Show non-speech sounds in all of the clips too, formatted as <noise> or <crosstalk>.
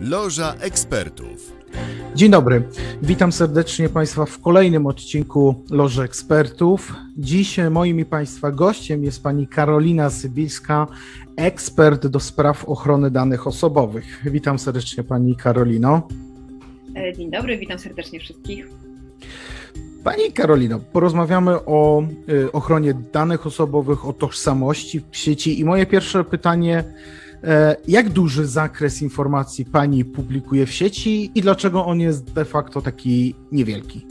Loża Ekspertów. Dzień dobry, witam serdecznie Państwa w kolejnym odcinku Loży Ekspertów. Dziś moim i Państwa gościem jest Pani Karolina Sybilska, ekspert do spraw ochrony danych osobowych. Witam serdecznie Pani Karolino. E, dzień dobry, witam serdecznie wszystkich. Pani Karolino, porozmawiamy o y, ochronie danych osobowych, o tożsamości w sieci i moje pierwsze pytanie E, jak duży zakres informacji pani publikuje w sieci i dlaczego on jest de facto taki niewielki?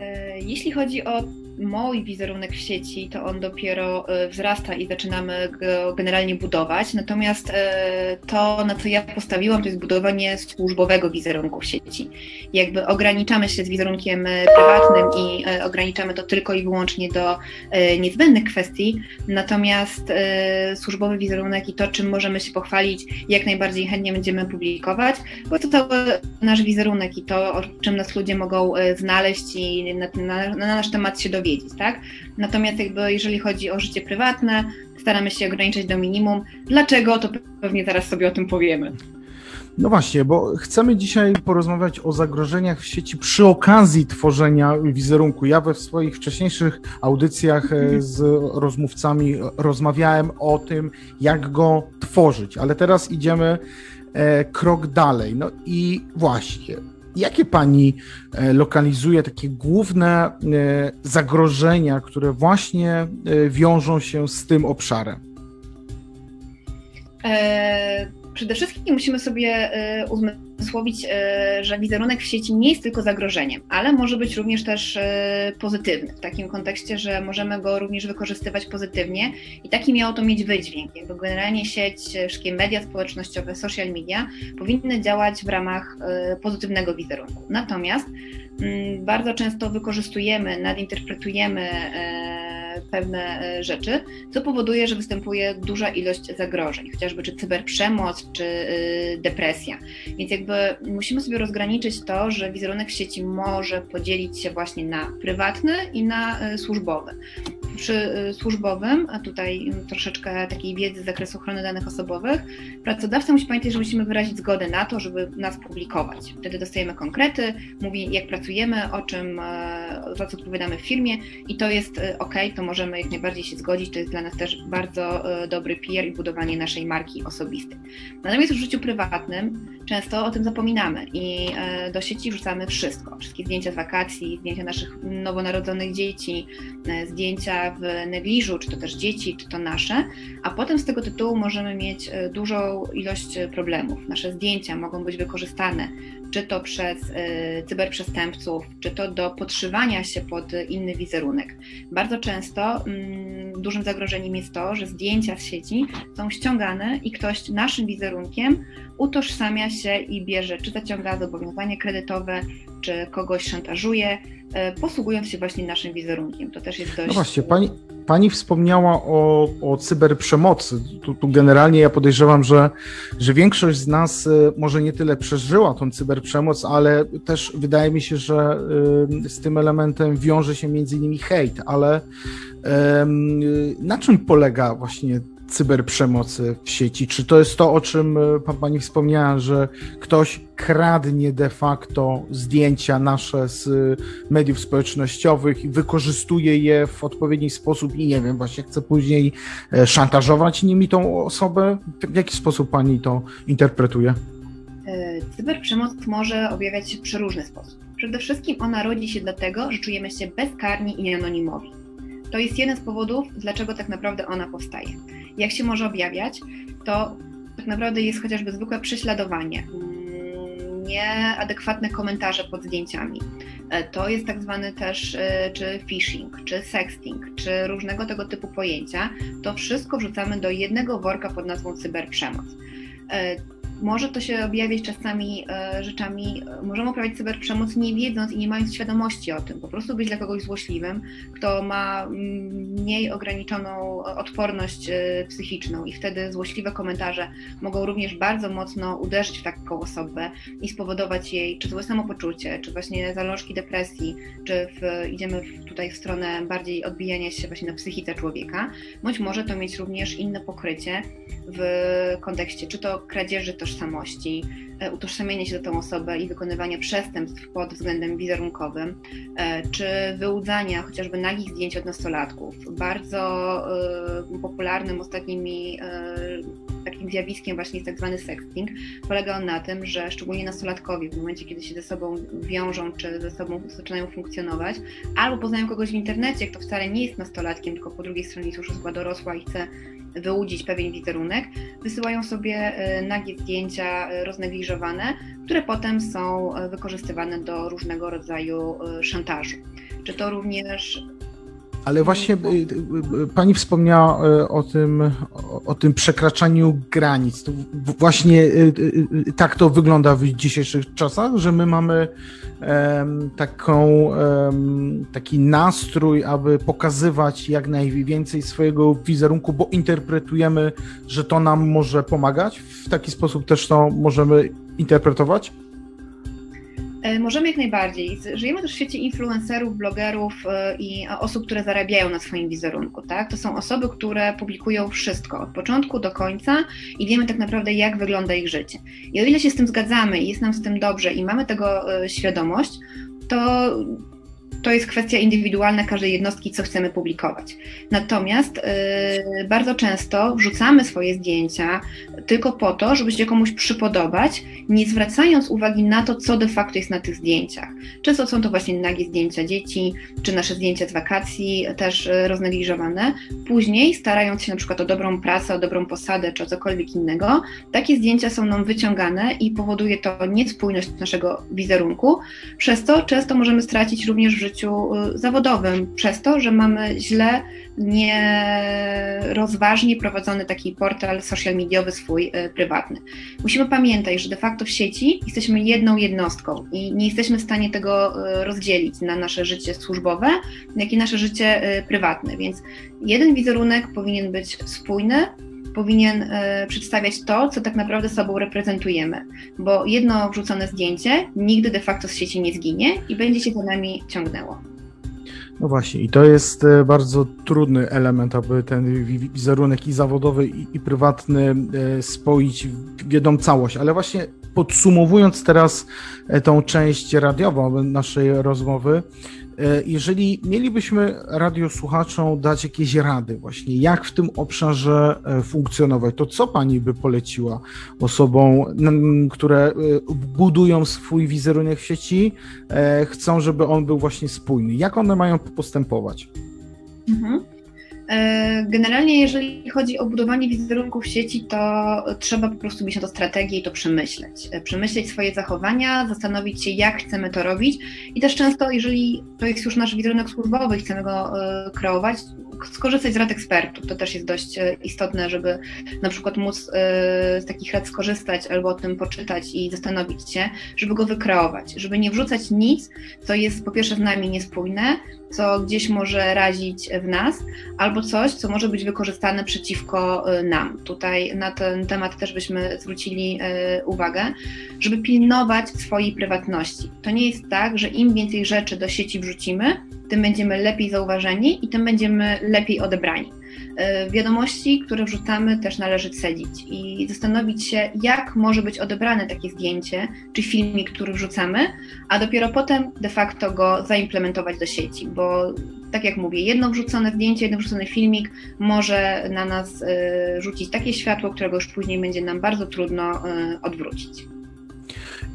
E, jeśli chodzi o mój wizerunek w sieci, to on dopiero e, wzrasta i zaczynamy go generalnie budować. Natomiast e, to, na co ja postawiłam, to jest budowanie służbowego wizerunku w sieci. Jakby ograniczamy się z wizerunkiem e, prywatnym i ograniczamy to tylko i wyłącznie do niezbędnych kwestii, natomiast służbowy wizerunek i to, czym możemy się pochwalić, jak najbardziej chętnie będziemy publikować, bo to cały nasz wizerunek i to, o czym nas ludzie mogą znaleźć i na, na, na nasz temat się dowiedzieć wiedzieć, tak? Natomiast jakby jeżeli chodzi o życie prywatne, staramy się ograniczać do minimum. Dlaczego? To pewnie zaraz sobie o tym powiemy. No właśnie, bo chcemy dzisiaj porozmawiać o zagrożeniach w sieci przy okazji tworzenia wizerunku. Ja we swoich wcześniejszych audycjach e, mhm. z rozmówcami rozmawiałem o tym, jak go tworzyć, ale teraz idziemy e, krok dalej. No i właśnie, Jakie pani e, lokalizuje takie główne e, zagrożenia, które właśnie e, wiążą się z tym obszarem? Przede wszystkim musimy sobie uzmysłowić, uzmysłowić, e, że wizerunek w sieci nie jest tylko zagrożeniem, ale może być również też e, pozytywny, w takim kontekście, że możemy go również wykorzystywać pozytywnie i taki miało to mieć wydźwięk. Jakby generalnie sieć, wszystkie media społecznościowe, social media powinny działać w ramach e, pozytywnego wizerunku. Natomiast mm, bardzo często wykorzystujemy, nadinterpretujemy pewne e, rzeczy, co powoduje, że występuje duża ilość zagrożeń, chociażby czy cyberprzemoc, czy e, depresja. Więc jakby musimy sobie rozgraniczyć to, że wizerunek sieci może podzielić się właśnie na prywatny i na e, służbowy. Przy służbowym, a tutaj troszeczkę takiej wiedzy z zakresu ochrony danych osobowych, pracodawca musi pamiętać, że musimy wyrazić zgodę na to, żeby nas publikować. Wtedy dostajemy konkrety, mówi jak pracujemy, o czym, za co odpowiadamy w firmie i to jest ok, to możemy jak najbardziej się zgodzić. To jest dla nas też bardzo e, dobry PR i budowanie naszej marki osobistej. Natomiast w życiu prywatnym często o tym zapominamy i e, do sieci wrzucamy wszystko. Wszystkie zdjęcia z wakacji, zdjęcia naszych nowonarodzonych dzieci, e, w negliżu, czy to też dzieci, czy to nasze, a potem z tego tytułu możemy mieć dużą ilość problemów. Nasze zdjęcia mogą być wykorzystane czy to przez cyberprzestępców, czy to do podszywania się pod inny wizerunek. Bardzo często mm, dużym zagrożeniem jest to, że zdjęcia z sieci są ściągane i ktoś naszym wizerunkiem utożsamia się i bierze, czy zaciąga zobowiązanie kredytowe, czy kogoś szantażuje, e, posługując się właśnie naszym wizerunkiem. To też jest dość. No właśnie, pani, pani wspomniała o, o cyberprzemocy. Tu, tu generalnie ja podejrzewam, że, że większość z nas e, może nie tyle przeżyła tą cyberprzemoc, ale też wydaje mi się, że e, z tym elementem wiąże się między innymi hejt, ale na czym polega właśnie cyberprzemocy w sieci? Czy to jest to, o czym e, pan, pani wspomniała, że ktoś kradnie de facto zdjęcia nasze z mediów społecznościowych i wykorzystuje je w odpowiedni sposób i nie wiem, właśnie chce później e, szantażować nimi tą osobę? W jaki sposób pani to interpretuje? E, cyberprzemoc może objawiać się w przeróżny sposób. Przede wszystkim ona rodzi się dlatego, że czujemy się bezkarni i anonimowi. To jest jeden z powodów, dlaczego tak naprawdę ona powstaje. Jak się może objawiać, to tak naprawdę jest chociażby zwykłe prześladowanie, nieadekwatne komentarze pod zdjęciami. E, to jest tak zwany też e, czy phishing, czy sexting, czy różnego tego typu pojęcia. To wszystko wrzucamy do jednego worka pod nazwą cyberprzemoc e, może to się objawiać czasami e, rzeczami, e, możemy uprawiać cyberprzemoc nie wiedząc i nie mając świadomości o tym, po prostu być dla kogoś złośliwym, kto ma mm, mniej ograniczoną odporność e, psychiczną. I wtedy złośliwe komentarze mogą również bardzo mocno uderzyć w taką osobę i spowodować jej czy złe samopoczucie, czy właśnie zalążki depresji, czy w, idziemy tutaj w stronę bardziej odbijania się właśnie na psychice człowieka, bądź może to mieć również inne pokrycie w kontekście czy to kradzieży tożsamości, tożsamości, e, utożsamienie się do tą osobę i wykonywania przestępstw pod względem wizerunkowym, e, czy wyłudzania chociażby nagich zdjęć od nastolatków. Bardzo popularnym ostatnimi takim zjawiskiem właśnie jest tak zwany sexting. Polega on na tym, że szczególnie nastolatkowie w momencie, kiedy się ze sobą wiążą, czy ze sobą zaczynają funkcjonować, albo poznają kogoś w internecie, kto wcale nie jest nastolatkiem, tylko po drugiej stronie już osoba dorosła i chce wyłudzić pewien wizerunek, wysyłają sobie e, nagie zdjęcia e, które potem są e, wykorzystywane do różnego rodzaju szantażu. Czy to również ale właśnie y, pani wspomniała o tym, o tym przekraczaniu granic. To właśnie tak to wygląda w dzisiejszych czasach, że my mamy taką, taki nastrój, aby pokazywać jak najwięcej swojego wizerunku, bo interpretujemy, że to nam może pomagać. W taki sposób też to możemy interpretować. E, możemy jak najbardziej. Żyjemy też w świecie influencerów, blogerów e, i osób, które zarabiają na swoim wizerunku. Tak? To są osoby, które publikują wszystko od początku do końca i wiemy tak naprawdę, jak wygląda ich życie. I o ile się z tym zgadzamy i jest nam z tym dobrze i mamy tego e, świadomość, to to jest kwestia indywidualna każdej jednostki, co chcemy publikować. Natomiast yy, bardzo często wrzucamy swoje zdjęcia tylko po to, żeby się komuś przypodobać, nie zwracając uwagi na to, co de facto jest na tych zdjęciach. Często są to właśnie nagie zdjęcia dzieci, czy nasze zdjęcia z wakacji, też y, roznegliżowane. Później, starając się na przykład o dobrą pracę, o dobrą posadę, czy o cokolwiek innego, takie zdjęcia są nam wyciągane i powoduje to niespójność naszego wizerunku, przez to często możemy stracić również w życiu życiu y, zawodowym, przez to, że mamy źle, nierozważnie prowadzony taki portal social mediowy swój y, prywatny. Musimy pamiętać, że de facto w sieci jesteśmy jedną jednostką i nie jesteśmy w stanie tego y, rozdzielić na nasze życie służbowe, jak i nasze życie prywatne, więc jeden wizerunek powinien być spójny, powinien e, przedstawiać to, co tak naprawdę sobą reprezentujemy, bo jedno wrzucone zdjęcie nigdy de facto z sieci nie zginie i będzie się za nami ciągnęło. No właśnie, i to jest e, bardzo trudny element, aby ten wizerunek i zawodowy, i, i prywatny e, spoić w jedną całość. Ale właśnie podsumowując teraz tą część radiową naszej rozmowy, jeżeli mielibyśmy radiosłuchaczom dać jakieś rady właśnie, jak w tym obszarze e, funkcjonować, to co Pani by poleciła osobom, które e, budują swój wizerunek w sieci, chcą, żeby on był właśnie spójny? Jak one mają postępować? Mhm. E, generalnie, jeżeli chodzi o budowanie wizerunków sieci, to trzeba po prostu mieć na to strategię i to przemyśleć. E, przemyśleć swoje zachowania, zastanowić się, jak chcemy to robić. I też często, jeżeli to jest już nasz wizerunek służbowy i chcemy go e, kreować, skorzystać z rad ekspertów. To też jest dość istotne, żeby na przykład móc z takich rad skorzystać albo o tym poczytać i zastanowić się, żeby go wykreować, żeby nie wrzucać nic, co jest po pierwsze z nami niespójne, co gdzieś może razić w nas, albo coś, co może być wykorzystane przeciwko y, nam. Tutaj na ten temat też byśmy zwrócili y, uwagę, żeby pilnować swojej prywatności. To nie jest tak, że im więcej rzeczy do sieci wrzucimy, tym będziemy lepiej zauważeni i tym będziemy lepiej odebrani. Y, wiadomości, które wrzucamy, też należy cedzić i zastanowić się, jak może być odebrane takie zdjęcie czy filmik, który wrzucamy, a dopiero potem de facto go zaimplementować do sieci, bo tak jak mówię, jedno wrzucone zdjęcie, jeden wrzucony filmik może na nas y, rzucić takie światło, którego już później będzie nam bardzo trudno y, odwrócić.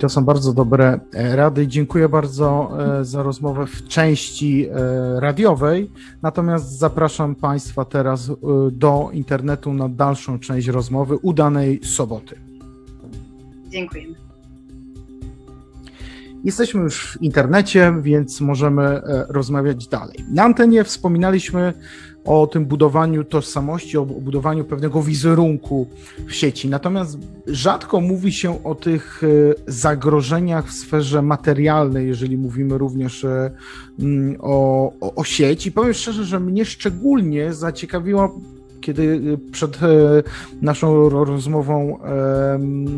To są bardzo dobre e, rady. Dziękuję bardzo e, za rozmowę w części e, radiowej. Natomiast zapraszam Państwa teraz do internetu na dalszą część rozmowy udanej soboty. Dziękujemy. Jesteśmy już w internecie, więc możemy rozmawiać dalej. Na antenie wspominaliśmy o tym budowaniu tożsamości, o budowaniu pewnego wizerunku w sieci. Natomiast rzadko mówi się o tych e, zagrożeniach w sferze materialnej, jeżeli mówimy również e, mm, o, o, o sieci. Powiem szczerze, że mnie szczególnie zaciekawiła kiedy przed naszą rozmową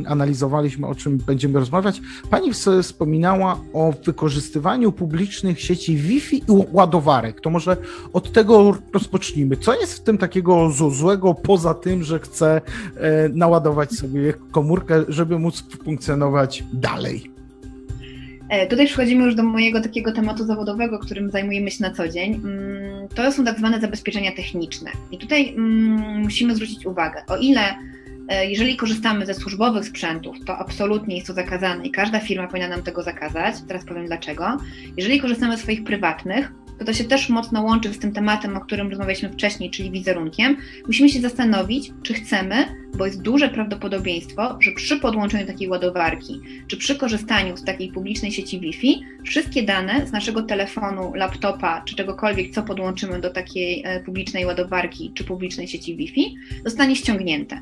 analizowaliśmy, o czym będziemy rozmawiać, pani wspominała o wykorzystywaniu publicznych sieci Wi-Fi i ładowarek. To może od tego rozpocznijmy. Co jest w tym takiego złego, poza tym, że chcę naładować sobie komórkę, żeby móc funkcjonować dalej? E, tutaj przechodzimy już do mojego takiego tematu zawodowego, którym zajmujemy się na co dzień. Mm, to są tak zwane zabezpieczenia techniczne. I tutaj mm, musimy zwrócić uwagę, o ile e, jeżeli korzystamy ze służbowych sprzętów, to absolutnie jest to zakazane i każda firma powinna nam tego zakazać. Teraz powiem dlaczego. Jeżeli korzystamy ze swoich prywatnych, to to się też mocno łączy z tym tematem, o którym rozmawialiśmy wcześniej, czyli wizerunkiem. Musimy się zastanowić, czy chcemy, bo jest duże prawdopodobieństwo, że przy podłączeniu takiej ładowarki, czy przy korzystaniu z takiej publicznej sieci Wi-Fi, wszystkie dane z naszego telefonu, laptopa, czy czegokolwiek, co podłączymy do takiej e, publicznej ładowarki, czy publicznej sieci Wi-Fi, zostanie ściągnięte.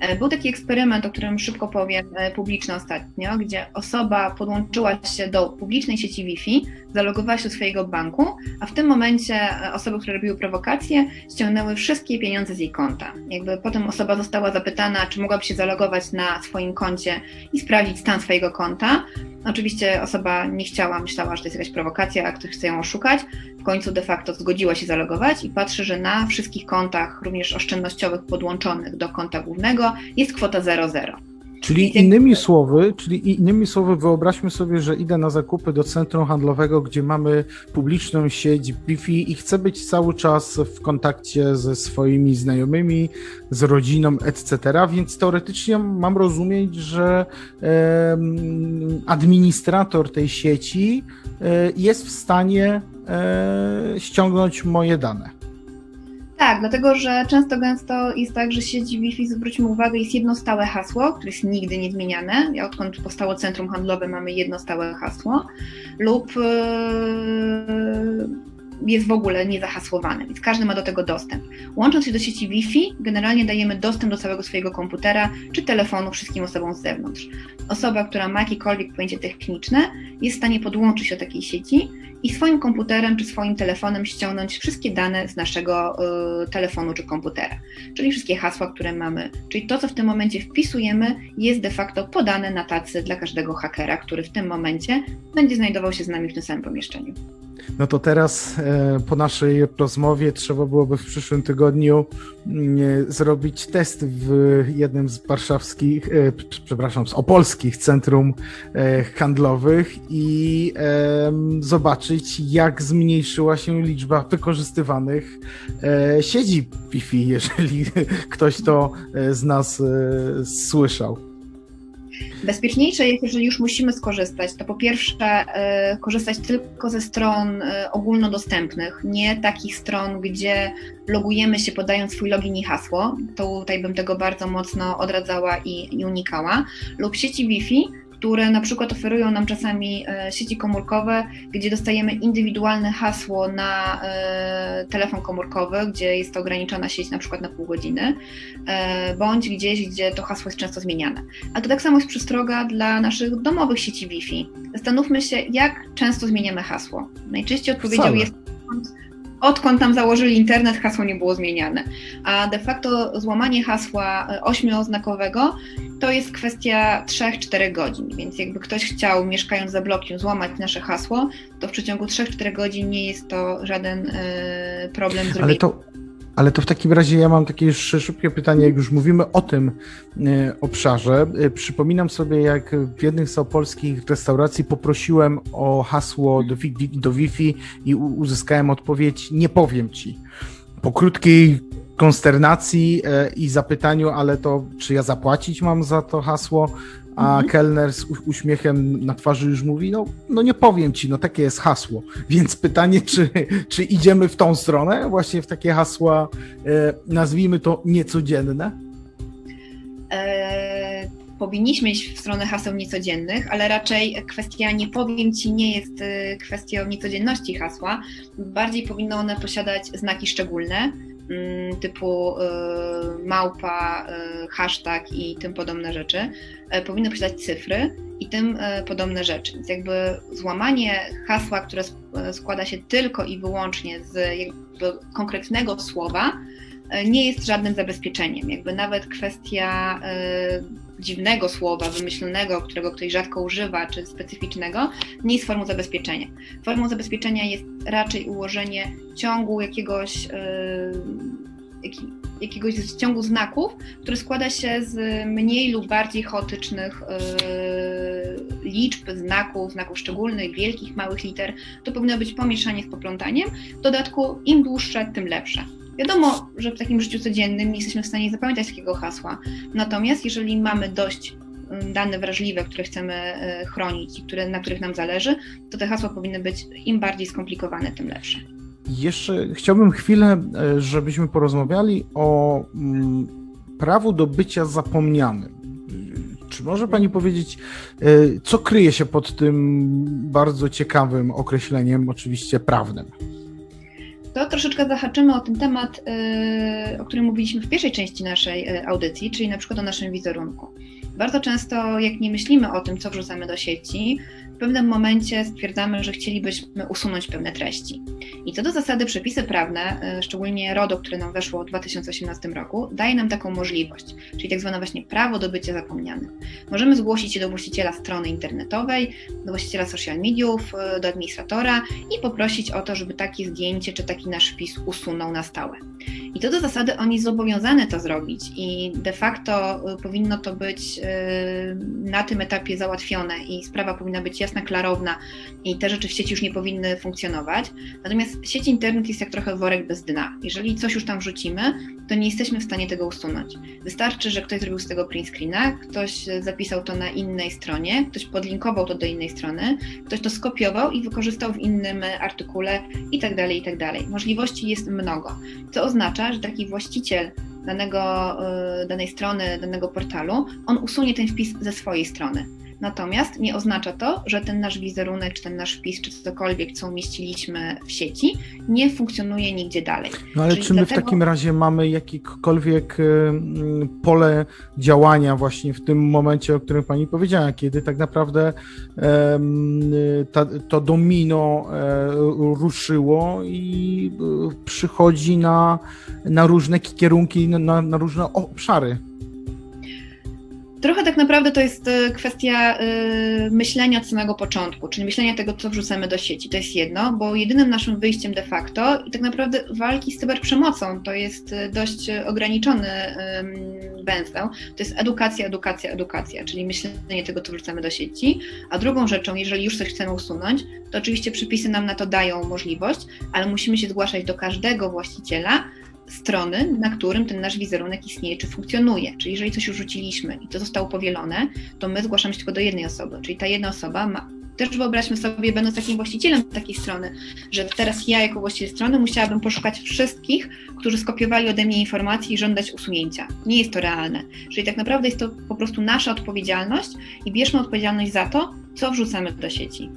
E, był taki eksperyment, o którym szybko powiem, e, publiczny ostatnio, gdzie osoba podłączyła się do publicznej sieci Wi-Fi, zalogowała się do swojego banku, a w tym momencie e, osoby, które robiły prowokacje, ściągnęły wszystkie pieniądze z jej konta. Jakby potem osoba została zapytana, czy mogłaby się zalogować na swoim koncie i sprawdzić stan swojego konta. Oczywiście osoba nie chciała, myślała, że to jest jakaś prowokacja, a ktoś chce ją oszukać. W końcu de facto zgodziła się zalogować i patrzy, że na wszystkich kontach, również oszczędnościowych podłączonych do konta głównego, jest kwota 00. Czyli innymi słowy, czyli innymi słowy, wyobraźmy sobie, że idę na zakupy do centrum handlowego, gdzie mamy publiczną sieć Wi-Fi i chcę być cały czas w kontakcie ze swoimi znajomymi, z rodziną, etc. Więc teoretycznie mam rozumieć, że administrator tej sieci e, jest w stanie e, ściągnąć moje dane. Tak, dlatego że często gęsto jest tak, że sieci Wi-Fi, zwróćmy uwagę, jest jedno stałe hasło, które jest nigdy niezmieniane. Odkąd powstało centrum handlowe, mamy jedno stałe hasło, lub yy, jest w ogóle niezahasłowane, więc każdy ma do tego dostęp. Łącząc się do sieci Wi-Fi, generalnie dajemy dostęp do całego swojego komputera czy telefonu wszystkim osobom z zewnątrz. Osoba, która ma jakiekolwiek pojęcie techniczne, jest w stanie podłączyć się do takiej sieci i swoim komputerem czy swoim telefonem ściągnąć wszystkie dane z naszego y, telefonu czy komputera, czyli wszystkie hasła, które mamy. Czyli to, co w tym momencie wpisujemy, jest de facto podane na tacy dla każdego hakera, który w tym momencie będzie znajdował się z nami w tym samym pomieszczeniu. No to teraz e, po naszej rozmowie trzeba byłoby w przyszłym tygodniu mm, zrobić test w jednym z warszawskich, e, przepraszam, z opolskich centrum e, handlowych i zobaczyć, jak zmniejszyła się liczba wykorzystywanych sieci Wi-Fi, jeżeli <laughs> ktoś to z nas słyszał. Bezpieczniejsze jest, jeżeli już musimy skorzystać, to po pierwsze y, korzystać tylko ze stron y, ogólnodostępnych, nie takich stron, gdzie logujemy się podając swój login i hasło. To tutaj bym tego bardzo mocno odradzała i, i unikała. Lub sieci Wi-Fi, które na przykład oferują nam czasami e, sieci komórkowe, gdzie dostajemy indywidualne hasło na e, telefon komórkowy, gdzie jest to ograniczona sieć na przykład na pół godziny, e, bądź gdzieś, gdzie to hasło jest często zmieniane. A to tak samo jest przestroga dla naszych domowych sieci Wi-Fi. Zastanówmy się, jak często zmieniamy hasło. Najczęściej odpowiedzią Wcale. jest odkąd tam założyli internet, hasło nie było zmieniane. A de facto złamanie hasła ośmioznakowego to jest kwestia 3-4 godzin, więc jakby ktoś chciał, mieszkając za blokiem, złamać nasze hasło, to w przeciągu 3-4 godzin nie jest to żaden y, problem zrobić. Ale to, ale to w takim razie ja mam takie jeszcze szybkie pytanie, jak już mówimy o tym y, obszarze. Y, przypominam sobie, jak w jednej z opolskich restauracji poprosiłem o hasło do, do Wi-Fi i uzyskałem odpowiedź, nie powiem ci. Po krótkiej konsternacji e, i zapytaniu, ale to czy ja zapłacić mam za to hasło? A mhm. kelner z uśmiechem na twarzy już mówi, no, no nie powiem ci, no takie jest hasło. Więc pytanie, <laughs> czy, czy idziemy w tą stronę, właśnie w takie hasła, e, nazwijmy to niecodzienne? E, powinniśmy iść w stronę haseł niecodziennych, ale raczej kwestia nie powiem ci nie jest e, kwestią niecodzienności hasła. Bardziej powinno one posiadać znaki szczególne, typu y, małpa, y, hashtag i tym podobne rzeczy, e, powinny posiadać cyfry i tym e, podobne rzeczy. Więc jakby złamanie hasła, które składa się tylko i wyłącznie z konkretnego słowa, nie jest żadnym zabezpieczeniem. Jakby nawet kwestia dziwnego słowa, wymyślonego, którego ktoś rzadko używa, czy specyficznego, nie jest formą zabezpieczenia. Formą zabezpieczenia jest raczej ułożenie ciągu jakiegoś jakiegoś ciągu znaków, który składa się z mniej lub bardziej chaotycznych yy, liczb, znaków, znaków szczególnych, wielkich, małych liter. To powinno być pomieszanie z poplątaniem. W dodatku im dłuższe, tym lepsze. Wiadomo, że w takim życiu codziennym nie jesteśmy w stanie zapamiętać takiego hasła. Natomiast jeżeli mamy dość yy, dane wrażliwe, które chcemy yy, chronić i które, na których nam zależy, to te hasła powinny być im bardziej skomplikowane, tym lepsze. Jeszcze chciałbym chwilę, e, żebyśmy porozmawiali o mm, prawu do bycia zapomnianym. Czy może Pani powiedzieć, e, co kryje się pod tym bardzo ciekawym określeniem, oczywiście prawnym? To troszeczkę zahaczymy o ten temat, e, o którym mówiliśmy w pierwszej części naszej audycji, czyli na przykład o naszym wizerunku. Bardzo często, jak nie myślimy o tym, co wrzucamy do sieci, pewnym momencie stwierdzamy, że chcielibyśmy usunąć pewne treści. I co do zasady przepisy prawne, y, szczególnie RODO, które nam weszło w 2018 roku, daje nam taką możliwość, czyli tak zwane właśnie prawo do bycia zapomnianym. Możemy zgłosić się do właściciela strony internetowej, do właściciela social mediów, y, do administratora i poprosić o to, żeby takie zdjęcie czy taki nasz wpis usunął na stałe. I to do zasady oni zobowiązane to zrobić i de facto y, powinno to być na tym etapie załatwione i sprawa powinna być jasna klarowna i te rzeczy w sieci już nie powinny funkcjonować. Natomiast sieć internet jest jak trochę worek bez dna. Jeżeli coś już tam wrzucimy, to nie jesteśmy w stanie tego usunąć. Wystarczy, że ktoś zrobił z tego print screena, ktoś zapisał to na innej stronie, ktoś podlinkował to do innej strony, ktoś to skopiował i wykorzystał w innym artykule itd., tak itd. Tak Możliwości jest mnogo, co oznacza, że taki właściciel danego, y, danej strony, danego portalu, on usunie ten wpis ze swojej strony. Natomiast nie oznacza to, że ten nasz wizerunek, czy ten nasz wpis, czy cokolwiek, co umieściliśmy w sieci, nie funkcjonuje nigdzie dalej. No ale Czyli czy my dlatego... w takim razie mamy jakiekolwiek y, pole działania właśnie w tym momencie, o którym Pani powiedziała, kiedy tak naprawdę to domino e, ruszyło i y, przychodzi na, na różne kierunki, na, na różne obszary? Trochę tak naprawdę to jest e, kwestia y, myślenia od samego początku, czyli myślenia tego, co wrzucamy do sieci. To jest jedno, bo jedynym naszym wyjściem de facto i tak naprawdę walki z cyberprzemocą to jest e, dość ograniczony węzeł. To jest edukacja, edukacja, edukacja, czyli myślenie tego, co wrzucamy do sieci. A drugą rzeczą, jeżeli już coś chcemy usunąć, to oczywiście przepisy nam na to dają możliwość, ale musimy się zgłaszać do każdego właściciela strony, na którym ten nasz wizerunek istnieje czy funkcjonuje. Czyli jeżeli coś już rzuciliśmy i to zostało powielone, to my zgłaszamy się tylko do jednej osoby, czyli ta jedna osoba ma. Też wyobraźmy sobie, będąc takim właścicielem takiej strony, że teraz ja jako właściciel strony musiałabym poszukać wszystkich, którzy skopiowali ode mnie informacje i żądać usunięcia. Nie jest to realne. Czyli tak naprawdę jest to po prostu nasza odpowiedzialność i bierzmy odpowiedzialność za to, co wrzucamy do sieci.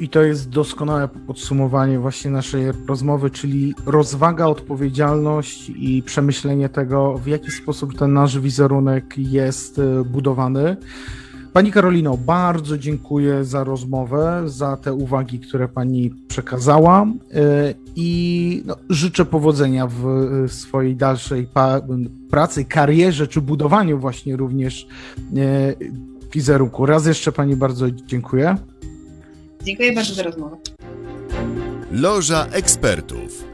I to jest doskonałe podsumowanie właśnie naszej rozmowy, czyli rozwaga, odpowiedzialność i przemyślenie tego, w jaki sposób ten nasz wizerunek jest e, budowany. Pani Karolino, bardzo dziękuję za rozmowę, za te uwagi, które Pani przekazała e, i no, życzę powodzenia w e, swojej dalszej pracy, karierze czy budowaniu właśnie również wizerunku. Raz jeszcze Pani bardzo dziękuję. Dziękuję bardzo za rozmowę. Loża ekspertów.